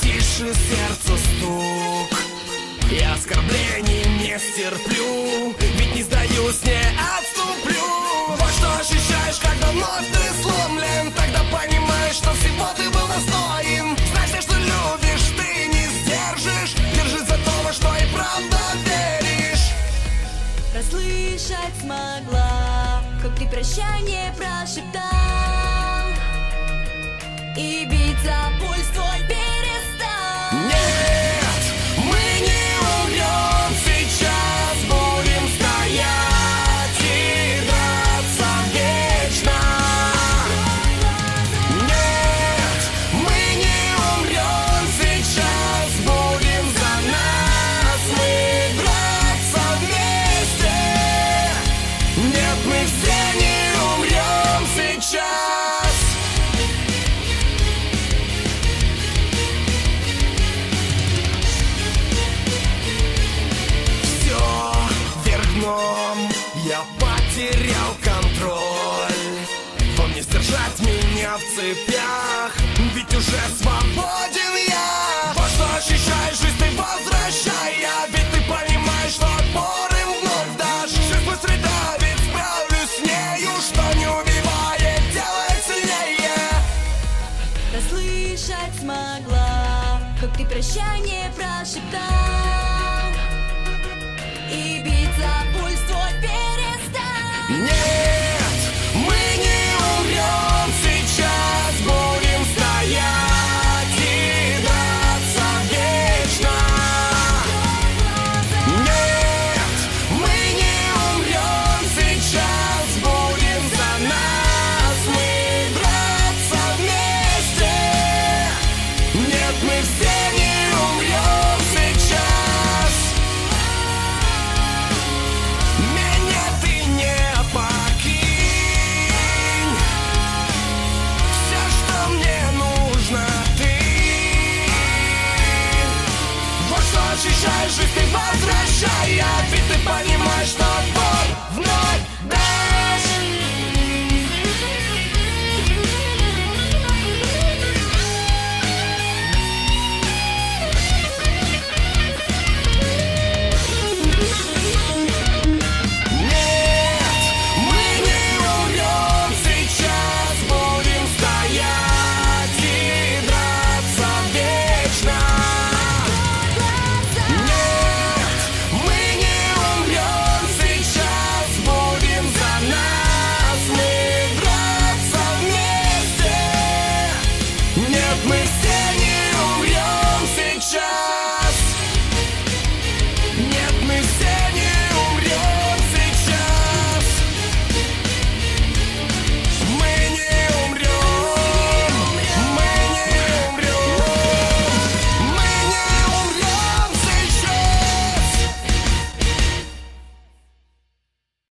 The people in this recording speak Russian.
тише сердце стук. Я оскорблений не стерплю Ведь не сдаюсь, не отступлю вновь ты сломлен Тогда понимаешь, что всего ты был достоин все, что любишь, ты не сдержишь. Держись за то, во что и правда веришь. Расслышать смогла, как ты прощание прошептал. И биться пульс твой дном Я потерял контроль. Вам не сдержать меня в цепях. Ведь уже свободен я. Вот что ощущаешь, жизнь ты возвращая Ведь ты понимаешь, что отпор им вновь дашь. Жизнь быстро давит, справлюсь с нею. Что не убивает, делает сильнее. Расслышать смогла, как ты прощание прошептал. И биться